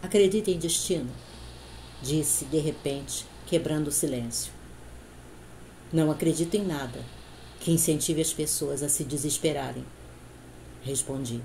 Acredita em destino? Disse de repente, quebrando o silêncio. Não acredito em nada que incentive as pessoas a se desesperarem. Respondi.